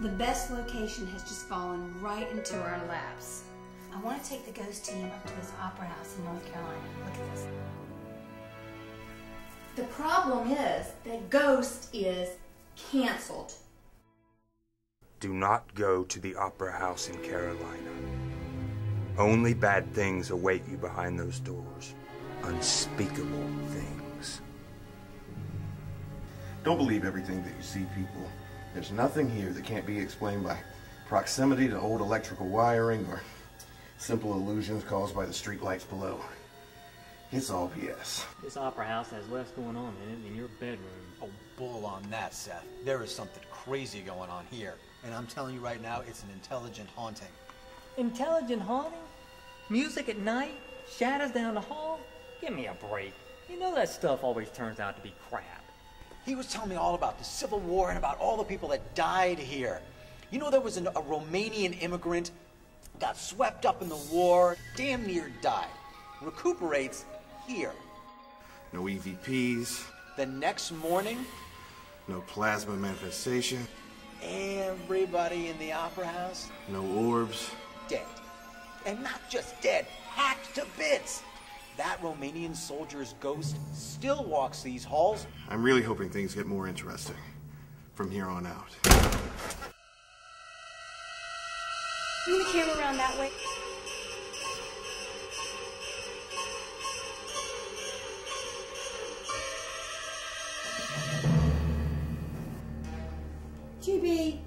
The best location has just fallen right into our laps. I want to take the ghost team up to this opera house in North Carolina. Look at this. The problem is that Ghost is canceled. Do not go to the Opera House in Carolina. Only bad things await you behind those doors. Unspeakable things. Don't believe everything that you see, people. There's nothing here that can't be explained by proximity to old electrical wiring or simple illusions caused by the streetlights below. It's all BS. This opera house has less going on in it than your bedroom. Oh, bull on that, Seth. There is something crazy going on here. And I'm telling you right now, it's an intelligent haunting. Intelligent haunting? Music at night? Shadows down the hall? Give me a break. You know that stuff always turns out to be crap. He was telling me all about the Civil War and about all the people that died here. You know, there was an, a Romanian immigrant, got swept up in the war, damn near died, recuperates here. No EVPs, The next morning, no plasma manifestation, everybody in the opera house no orbs. dead. And not just dead, hacked to bits that Romanian soldier's ghost still walks these halls. I'm really hoping things get more interesting from here on out. Bring the camera around that way. GB,